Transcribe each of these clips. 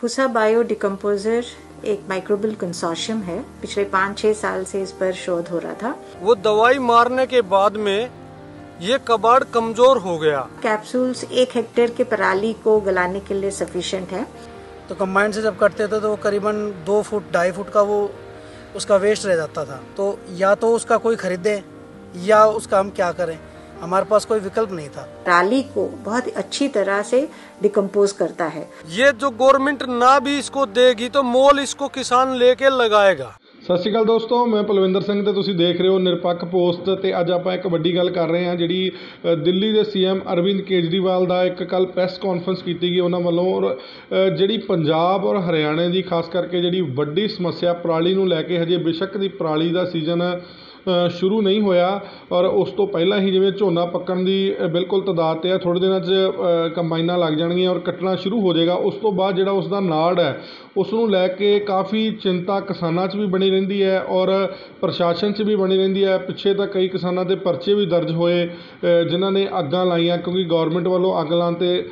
Pusa bio decomposer एक microbial consortium है। पिछले पाँच छह साल से इस पर शोध हो रहा था। वो दवाई मारने के बाद में ये कबाड़ कमज़ोर हो गया। कैप्सूल्स एक हेक्टेयर के पराली को गलाने के लिए सफिशिएंट है। तो कंबाइन से जब करते थे तो वो करीबन दो फुट ढाई फुट का वो उसका वेस्ट रह जाता था। तो या तो उसका कोई खरीदे या उसका हम क्या करें? हमारे पास कोई विकल्प नहीं था पराली को बहुत अच्छी तरह से डिकम्पोज करता है ये जो गवर्नमेंट ना भी इसको देगी तो मोल इसको किसान लेके लगाएगा ਸਤਿ ਸ਼੍ਰੀ ਅਕਾਲ ਦੋਸਤੋ ਮੈਂ ਪਲਵਿੰਦਰ ਸਿੰਘ ਤੇ ਤੁਸੀਂ ਦੇਖ ਰਹੇ ਹੋ ਨਿਰਪੱਖ ਪੋਸਟ ਤੇ ਅੱਜ ਆਪਾਂ ਇੱਕ ਵੱਡੀ ਗੱਲ ਕਰ ਰਹੇ ਹਾਂ ਜਿਹੜੀ ਅ, ਦਿੱਲੀ ਦੇ ਸੀਐਮ ਅਰਵਿੰਦ ਕੇਜਰੀਵਾਲ ਦਾ ਇੱਕ ਕੱਲ ਪ੍ਰੈਸ ਕਾਨਫਰੰਸ ਕੀਤੀ ਗਈ ਉਹਨਾਂ ਵੱਲੋਂ ਔਰ ਅ, ਜਿਹੜੀ ਪੰਜਾਬ ਔਰ ਹਰਿਆਣੇ ਦੀ ਖਾਸ ਕਰਕੇ ਜਿਹੜੀ ਵੱਡੀ ਸਮੱਸਿਆ ਪਰਾਲੀ ਨੂੰ ਲੈ ਕੇ ਹਜੇ ਬੇਸ਼ੱਕ ਦੀ ਪਰਾਲੀ ਦਾ ਸੀਜ਼ਨ ਅ, ਸ਼ੁਰੂ ਨਹੀਂ ਹੋਇਆ ਔਰ ਉਸ ਤੋਂ ਪਹਿਲਾਂ ਹੀ ਜਿਵੇਂ ਝੋਨਾ ਪੱਕਣ ਦੀ ਬਿਲਕੁਲ ਤਦਾਦ ਤੇ ਹੈ ਥੋੜੇ ਦਿਨਾਂ 'ਚ ਕੰਬਾਈਨਾਂ ਲੱਗ ਜਾਣਗੀਆਂ ਔਰ ਕੱਟਣਾ ਸ਼ੁਰੂ ਹੋ ਜਾਏਗਾ। ਉਸ ਤੋਂ ਬਾਅਦ ਜਿਹੜਾ ਉਸ ਦਾ ਨਾੜ ਹੈ ਉਸ ਨੂੰ ਲੈ ਕੇ ਕਾਫੀ ਚਿੰਤਾ ਕਿਸਾਨਾਂ 'ਚ ਵੀ ਬਣੀ ਰਹਿੰਦੀ ਹੈ ਔਰ ਪ੍ਰਸ਼ਾਸਨ 'ਚ ਵੀ ਬਣੀ ਰਹਿੰਦੀ ਹੈ। ਪਿੱਛੇ ਤਾਂ ਕਈ ਕਿਸਾਨਾਂ ਦੇ ਪਰਚੇ ਵੀ ਦਰਜ ਹੋਏ ਅ, ਜਿਨ੍ਹਾਂ ਨੇ ਅੱਗਾਂ ਲਾਈਆਂ ਕਿਉਂਕਿ ਗਵਰਨਮੈਂਟ ਵੱਲੋਂ ਅੱਗ ਲਾਉਣ ਤੇ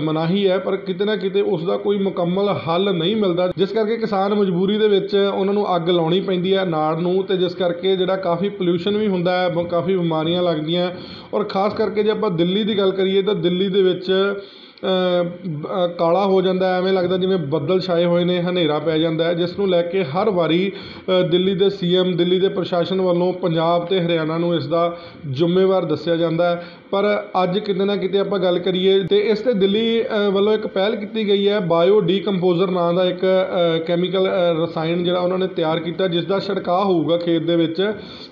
ਮਨਾਹੀ ਹੈ, ਪਰ ਕਿਤੇ ਨਾ ਕਿਤੇ ਉਸ ਦਾ ਕੋਈ ਮੁਕੰਮਲ ਹੱਲ ਨਹੀਂ ਮਿਲਦਾ, ਜਿਸ ਕਰਕੇ ਕਿਸਾਨ ਮਜਬੂਰੀ ਦੇ ਵਿੱਚ ਉਹਨਾਂ ਨੂੰ ਅੱਗ ਲਾਉਣੀ ਪੈਂਦੀ ਹੈ ਨਾੜ ਨੂੰ, ਤੇ ਜਿਸ ਕਰਕੇ ਜਿਹੜਾ ਕਾਫੀ ਪੋਲਿਊਸ਼ਨ ਵੀ ਹੁੰਦਾ ਹੈ ਬ- ਕਾਫੀ ਬਿਮਾਰੀਆਂ ਲੱਗਦੀਆਂ, ਔਰ ਖਾਸ ਕਰਕੇ ਜੇ ਆਪਾਂ ਦਿੱਲੀ ਦੀ ਗੱਲ ਕਰੀਏ, ਤਾਂ ਦਿੱਲੀ ਦੇ ਵਿੱਚ ਕਾਲਾ ਹੋ ਜਾਂਦਾ ਐਵੇਂ ਲੱਗਦਾ ਜਿਵੇਂ ਬੱਦਲ ਛਾਏ ਹੋਏ ਨੇ, ਹਨੇਰਾ ਪੈ ਜਾਂਦਾ ਜਿਸ ਨੂੰ ਲੈ ਕੇ ਹਰ ਵਾਰੀ ਦਿੱਲੀ ਦੇ ਸੀ ਸੀਐਮ, ਦਿੱਲੀ ਦੇ ਪ੍ਰਸ਼ਾਸਨ ਵੱਲੋਂ ਪੰਜਾਬ ਅਤੇ ਹਰਿਆਣਾ ਨੂੰ ਇਸ ਦਾ ਜ਼ਿੰਮੇਵਾਰ ਦੱਸਿਆ ਜਾਂਦਾ ਪਰ ਅੱਜ ਕਿਤੇ ਨਾ ਕਿਤੇ ਆਪਾਂ ਗੱਲ ਕਰੀਏ ਤੇ ਇਸ ਤੇ ਦਿੱਲੀ ਵੱਲੋਂ ਇੱਕ ਪਹਿਲ ਕੀਤੀ ਗਈ ਹੈ। ਬਾਇਓ ਡੀਕੰਪੋਜ਼ਰ ਨਾਂ ਦਾ ਇੱਕ ਕੈਮੀਕਲ ਰਸਾਇਣ ਜਿਹੜਾ ਉਹਨਾਂ ਨੇ ਤਿਆਰ ਕੀਤਾ, ਜਿਸ ਦਾ ਛਿੜਕਾਅ ਹੋਊਗਾ ਖੇਤ ਦੇ ਵਿੱਚ।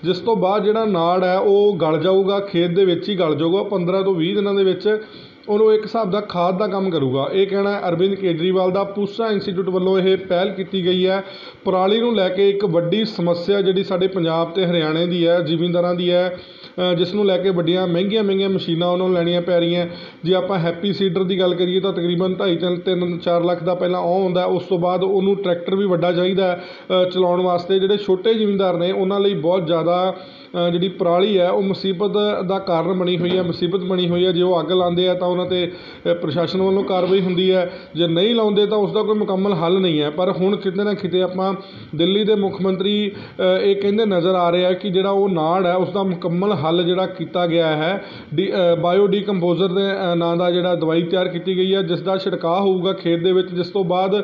ਜਿਸ ਤੋਂ ਬਾਅਦ ਜਿਹੜਾ ਨਾੜ ਹੈ, ਉਹ ਗਲ ਜਾਊਗਾ, ਖੇਤ ਦੇ ਵਿੱਚ ਹੀ ਗਲ ਜਾਊਗਾ। 15 ਤੋਂ 20 ਦਿਨਾਂ ਦੇ ਵਿੱਚ ਉਹਨੂੰ ਇੱਕ ਹਿਸਾਬ ਦਾ ਖਾਦ ਦਾ ਕੰਮ ਕਰੂਗਾ। ਇਹ ਕਹਿਣਾ ਹੈ, ਅਰਵਿੰਦ ਕੇਜਰੀਵਾਲ ਦਾ ਪੂਸਾ ਇੰਸਟੀਚਿਊਟ ਵੱਲੋਂ ਇਹ ਪਹਿਲ ਕੀਤੀ ਗਈ ਹੈ। ਪਰਾਲੀ ਨੂੰ ਲੈ ਕੇ ਇੱਕ ਵੱਡੀ ਸਮੱਸਿਆ ਜਿਹੜੀ ਸਾਡੇ ਪੰਜਾਬ ਤੇ ਹਰਿਆਣੇ ਦੀ ਹੈ, ਜ਼ਿਮੀਂਦਾਰਾਂ ਦੀ ਹੈ ਜਿਸ ਨੂੰ ਲੈ ਕੇ ਵੱਡੀਆਂ, ਮਹਿੰਗੀਆਂ ਮਹਿੰਗੀਆਂ ਮਸ਼ੀਨਾਂ ਉਹਨਾਂ ਨੂੰ ਲੈਣੀਆਂ ਪੈ ਰਹੀਆਂ। ਜੇ ਆਪਾਂ ਹੈਪੀ ਸੀਡਰ ਦੀ ਗੱਲ ਕਰੀਏ ਤਾਂ ਤਕਰੀਬਨ 2.5 3 4 ਲੱਖ ਦਾ ਪਹਿਲਾਂ ਉਹ ਹੁੰਦਾ ਉਸ ਤੋਂ ਬਾਅਦ ਉਹਨੂੰ ਟਰੈਕਟਰ ਵੀ ਵੱਡਾ ਚਾਹੀਦਾ ਚਲਾਉਣ ਵਾਸਤੇ। ਜਿਹੜੇ ਛੋਟੇ ਜ਼ਿਮੀਂਦਾਰ ਨੇ, ਉਹਨਾਂ ਲਈ ਬਹੁਤ ਜ਼ਿਆਦਾ ਜਿਹੜੀ ਪਰਾਲੀ ਹੈ ਉਹ ਮੁਸੀਬਤ ਦਾ ਕਾਰਨ ਬਣੀ ਹੋਈ ਹੈ ਮੁਸੀਬਤ ਬਣੀ ਹੋਈ ਹੈ। ਜੇ ਉਹ ਅੱਗ ਲਾਉਂਦੇ ਆ ਤਾਂ ਉਹਨਾਂ ਤੇ ਪ੍ਰਸ਼ਾਸਨ ਵੱਲੋਂ ਕਾਰਵਾਈ ਹੁੰਦੀ ਹੈ। ਜੇ ਨਹੀਂ ਲਾਉਂਦੇ ਤਾਂ ਉਸ ਦਾ ਕੋਈ ਮੁਕੰਮਲ ਹੱਲ ਨਹੀਂ ਹੈ। ਪਰ ਹੁਣ ਕਿਤੇ ਨਾ ਕਿਤੇ ਆਪਾਂ ਦਿੱਲੀ ਦੇ ਮੁੱਖ ਮੰਤਰੀ ਇਹ ਕਹਿੰਦੇ ਨਜ਼ਰ ਆ ਰਿਹਾ ਕਿ ਜਿਹੜਾ ਉਹ ਨਾੜ ਹੈ ਉਸ ਦਾ ਮੁਕੰਮਲ ਹੱਲ ਜਿਹੜਾ ਕੀਤਾ ਗਿਆ ਹੈ। ਡੀ ਬਾਇਓ ਡੀਕੰਪੋਜ਼ਰ ਦੇ ਨਾਂ ਦਾ ਜਿਹੜਾ ਦਵਾਈ ਤਿਆਰ ਕੀਤੀ ਗਈ ਹੈ ਜਿਸ ਦਾ ਛਿੜਕਾਅ ਹੋਊਗਾ ਖੇਤ ਦੇ ਵਿੱਚ ਜਿਸ ਤੋਂ ਬਾਅਦ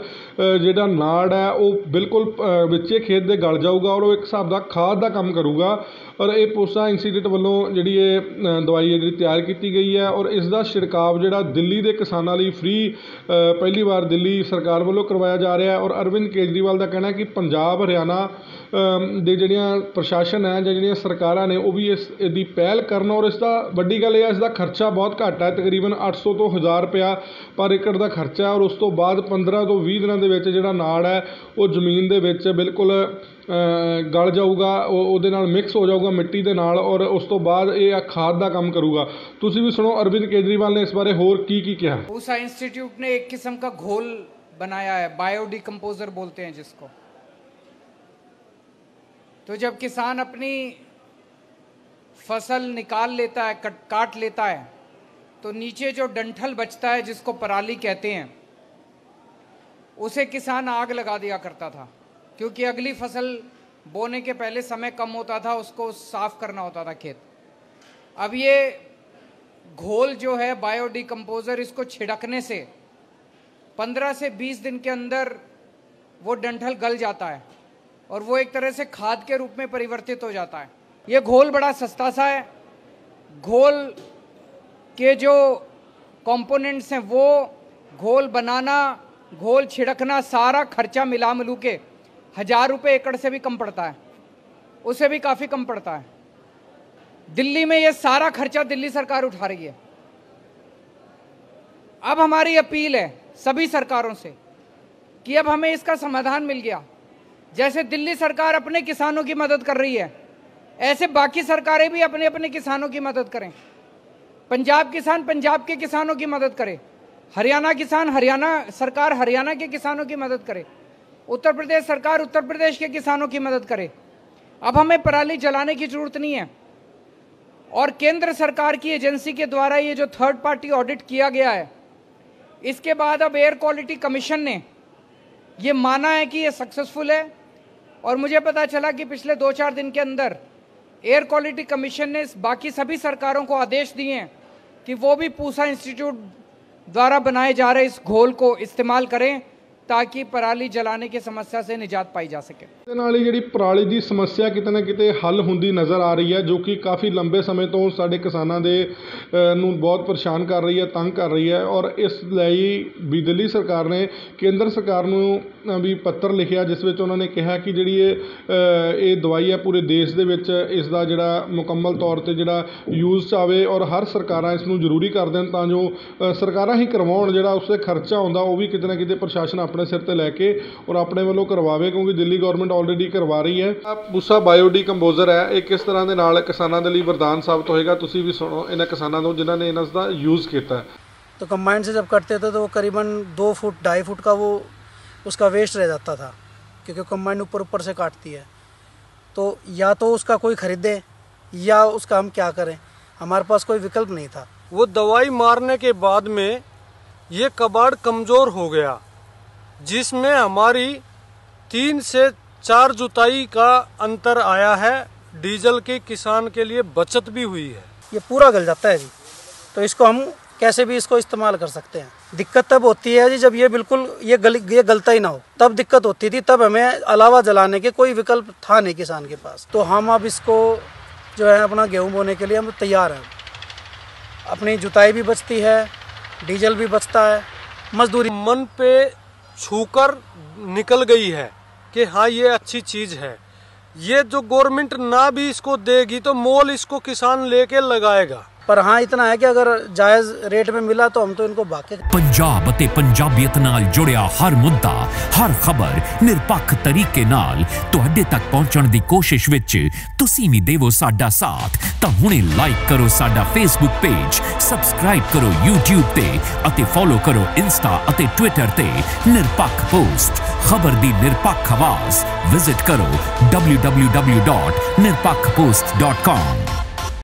ਜਿਹੜਾ ਨਾੜ ਹੈ ਉਹ ਬਿਲਕੁਲ ਅ, ਵਿੱਚੇ ਖੇਤ ਦੇ ਗਲ ਜਾਊਗਾ ਔਰ ਉਹ ਇੱਕ ਹਿਸਾਬ ਦਾ ਖਾਦ ਦਾ ਕੰਮ ਕਰੂਗਾ। ਔਰ ਇਹ ਪੋਸਾ ਇੰਸਟੀਚਿਊਟ ਵੱਲੋਂ ਜਿਹੜੀ ਇਹ ਦਵਾਈ ਹੈ ਜਿਹੜੀ ਤਿਆਰ ਕੀਤੀ ਗਈ ਹੈ ਔਰ ਇਸ ਦਾ ਛਿੜਕਾਵ ਜਿਹੜਾ ਦਿੱਲੀ ਦੇ ਕਿਸਾਨਾਂ ਲਈ ਫ੍ਰੀ ਪਹਿਲੀ ਵਾਰ ਦਿੱਲੀ ਸਰਕਾਰ ਵੱਲੋਂ ਕਰਵਾਇਆ ਜਾ ਰਿਹਾ ਔਰ ਅਰਵਿੰਦ ਕੇਜਰੀਵਾਲ ਦਾ ਕਹਿਣਾ ਕਿ ਪੰਜਾਬ, ਹਰਿਆਣਾ ਦੇ ਜਿਹੜੀਆਂ ਪ੍ਰਸ਼ਾਸਨ ਹੈ ਜਾਂ ਜਿਹੜੀਆਂ ਸਰਕਾਰਾਂ ਨੇ ਉਹ ਵੀ ਇਸ ਦੀ ਪਹਿਲ ਕਰਨ ਔਰ ਇਸ ਦਾ ਵੱਡੀ ਗੱਲ ਇਹ ਹੈ ਇਸ ਦਾ ਖਰਚਾ ਬਹੁਤ ਘੱਟ ਹੈ ਤਕਰੀਬਨ 800 ਤੋਂ 1000 ਰੁਪਇਆ ਪਰ ਏਕੜ ਦਾ ਖਰਚਾ ਹੈ ਔਰ ਉਸ ਤੋਂ ਬਾਅਦ 15 ਤੋਂ 20 ਦਿਨਾਂ ਦੇ ਵਿੱਚ ਜਿਹੜਾ ਨਾੜ ਹੈ ਉਹ ਜ਼ਮੀਨ ਦੇ ਵਿੱਚ ਬਿਲਕੁਲ ਅ, ਗਲ ਜਾਊਗਾ ਉਹ ਉਹਦੇ ਨਾਲ ਮਿਕਸ ਹੋ ਜਾਊਗਾ ਮਿੱਟੀ ਦੇ ਨਾਲ ਔਰ ਉਸ ਤੋਂ ਬਾਅਦ ਇਹ ਆ ਖਾਦ ਦਾ ਕੰਮ ਕਰੂਗਾ ਤੁਸੀਂ ਵੀ ਸੁਣੋ ਅਰਵਿੰਦ ਕੇਜਰੀਵਾਲ ਨੇ ਇਸ ਬਾਰੇ ਹੋਰ ਕੀ ਕੀ ਕਿਹਾ पूसा इंस्टीट्यूट ने एक किस्म का घोल बनाया है बायो डिकम्पोजर बोलते हैं जिसको तो जब किसान अपनी फ़सल निकाल लेता है, कट, काट लेता है तो नीचे जो डंठल बचता है, जिसको पराली कहते हैं, उसे किसान आग लगा दिया करता था। क्योंकि अगली फ़सल बोने के पहले समय कम होता था, उसको साफ़ करना होता था खेत। अब ये घोल जो है, बायोडिकम्पोजर, इसको छिड़कने से 15 से 20 दिन के अंदर वो डंठल गल जाता है। और वो एक तरह से खाद के रूप में परिवर्तित हो जाता है। ये घोल बड़ा सस्ता सा है। घोल के जो कंपोनेंट्स हैं, वो घोल बनाना, घोल छिड़कना, सारा खर्चा मिला मिलू के हज़ार रुपये एकड़ से भी कम पड़ता है। उसे भी काफ़ी कम पड़ता है। दिल्ली में ये सारा खर्चा दिल्ली सरकार उठा रही है। अब हमारी अपील है सभी सरकारों से कि अब हमें इसका समाधान मिल गया। जैसे दिल्ली सरकार अपने किसानों की मदद कर रही है, ऐसे बाकी सरकारें भी अपने अपने किसानों की मदद करें। पंजाब किसान पंजाब के किसानों की मदद करे। हरियाणा किसान हरियाणा सरकार हरियाणा के किसानों की मदद करे। उत्तर प्रदेश सरकार उत्तर प्रदेश के किसानों की मदद करे। अब हमें पराली जलाने की ज़रूरत नहीं है। और केंद्र सरकार की एजेंसी के द्वारा ये जो थर्ड पार्टी ऑडिट किया गया है, इसके बाद अब एयर क्वालिटी कमीशन ने ये माना है कि ये सक्सेसफुल है। और मुझे पता चला कि पिछले दो चार दिन के अंदर एयर क्वालिटी कमीशन ने इस बाकी सभी सरकारों को आदेश दिए हैं कि वो भी पूसा इंस्टीट्यूट द्वारा बनाए जा रहे इस घोल को इस्तेमाल करें ताकि पराली जलाने की समस्या से निजात पाई जा सके ਤੇ ਨਾਲ ਹੀ ਜਿਹੜੀ ਪਰਾਲੀ ਦੀ ਸਮੱਸਿਆ ਕਿਤੇ ਨਾ ਕਿਤੇ ਹੱਲ ਹੁੰਦੀ ਨਜ਼ਰ ਆ ਰਹੀ ਹੈ ਜੋ ਕਿ ਕਾਫੀ ਲੰਬੇ ਸਮੇਂ ਤੋਂ ਸਾਡੇ ਕਿਸਾਨਾਂ ਦੇ ਅ, ਨੂੰ ਬਹੁਤ ਪਰੇਸ਼ਾਨ ਕਰ ਰਹੀ ਹੈ ਤੰਗ ਕਰ ਰਹੀ ਹੈ ਔਰ ਇਸ ਲਈ ਵੀ ਦਿੱਲੀ ਸਰਕਾਰ ਨੇ ਕੇਂਦਰ ਸਰਕਾਰ ਨੂੰ ਅ, ਵੀ ਪੱਤਰ ਲਿਖਿਆ ਜਿਸ ਵਿੱਚ ਉਹਨਾਂ ਨੇ ਕਿਹਾ ਕਿ ਜਿਹੜੀ ਇਹ ਅ, ਇਹ ਦਵਾਈ ਹੈ ਪੂਰੇ ਦੇਸ਼ ਦੇ ਵਿੱਚ ਇਸ ਦਾ ਜਿਹੜਾ ਮੁਕੰਮਲ ਤੌਰ ਤੇ ਜਿਹੜਾ ਯੂਜ਼ 'ਚ ਆਵੇ ਔਰ ਹਰ ਸਰਕਾਰਾਂ ਇਸ ਨੂੰ ਜ਼ਰੂਰੀ ਕਰ ਦੇਣ ਤਾਂ ਜੋ ਅ, ਸਰਕਾਰਾਂ ਹੀ ਕਰਵਾਉਣ ਜਿਹੜਾ ਉਸ 'ਤੇ ਖਰਚਾ ਆਉਂਦਾ ਉਹ ਵੀ ਕਿਤੇ ਨਾ ਕਿਤੇ ਪ੍ਰਸ਼ਾਸਨ ਆਪਣੇ ਸਿਰ ਤੇ ਲੈ ਕੇ ਔਰ ਆਪਣੇ ਵੱਲੋਂ ਕਰਵਾਵੇ ਕਿਉਂਕਿ ਦਿੱਲੀ ਗਵਰਨਮੈਂਟ ਆਲਰੇਡੀ ਕਰਵਾ ਰਹੀ ਹੈ ਆਹ ਪੂਸਾ ਬਾਇਓਡੀ ਕੰਪੋਜ਼ਰ ਹੈ ਇਹ ਕਿਸ ਤਰ੍ਹਾਂ ਦੇ ਨਾਲ ਕਿਸਾਨਾਂ ਦੇ ਲਈ ਵਰਦਾਨ ਸਾਬਤ ਹੋਏਗਾ ਤੁਸੀਂ ਵੀ ਸੁਣੋ ਇਹਨਾਂ ਕਿਸਾਨਾਂ ਤੋਂ ਜਿਨ੍ਹਾਂ ਨੇ ਇਹਨਾਂ ਦਾ ਯੂਜ਼ ਕੀਤਾ ਹੈ तो कंबाइन से जब करते थे तो वो करीबन दो फुट ढाई फुट का वो उसका वेस्ट रह जाता था क्योंकि कंबाइन ऊपर ऊपर से काटती है। तो या तो उसका कोई खरीदे या उसका हम क्या करें? हमारे पास कोई विकल्प नहीं था। वो दवाई मारने के बाद में ये कबाड़ कमज़ोर हो गया जिसमें हमारी तीन से चार जुताई का अंतर आया है। डीजल के किसान के लिए बचत भी हुई है। ये पूरा गल जाता है जी। तो इसको हम कैसे भी इसको इस्तेमाल कर सकते हैं। दिक्कत तब होती है जी जब ये बिल्कुल ये गल, ये गलता ही ना हो। तब दिक्कत होती थी, तब हमें अलावा जलाने के कोई विकल्प था नहीं किसान के पास। तो हम अब इसको जो है अपना गेहूँ बोने के लिए हम तैयार हैं। अपनी जुताई भी बचती है, डीजल भी बचता है, मजदूरी मन पे छूकर निकल गई है कि हाँ ये अच्छी चीज़ है। ये जो गवर्नमेंट ना भी इसको देगी तो मोल इसको किसान लेके लगाएगा। पर हाँ इतना है कि अगर जायज़ रेट में मिला तो हम तो इनको बाकी ਪੰਜਾਬ ਅਤੇ ਪੰਜਾਬੀਅਤ ਨਾਲ ਜੁੜਿਆ ਹਰ ਮੁੱਦਾ ਹਰ ਖਬਰ ਨਿਰਪੱਖ ਤਰੀਕੇ ਨਾਲ ਤੁਹਾਡੇ ਤੱਕ ਪਹੁੰਚਣ ਦੀ ਕੋਸ਼ਿਸ਼ ਵਿੱਚ ਤੁਸੀਂ ਵੀ ਦੇਵੋ ਸਾਡਾ ਸਾਥ ਤਾਂ ਹੁਣੇ ਲਾਈਕ ਕਰੋ ਸਾਡਾ ਫੇਸਬੁੱਕ ਪੇਜ ਸਬਸਕ੍ਰਾਈਬ ਕਰੋ YouTube ਤੇ ਅਤੇ ਫੋਲੋ ਕਰੋ ਇੰਸਟਾ ਅਤੇ ਟਵਿੱਟਰ ਤੇ ਨਿਰਪੱਖ ਪੋਸਟ ਖਬਰ ਦੀ ਨਿਰਪੱਖ ਆਵਾਜ਼ ਵਿਜ਼ਿਟ ਕਰੋ www.nirpakhpost.com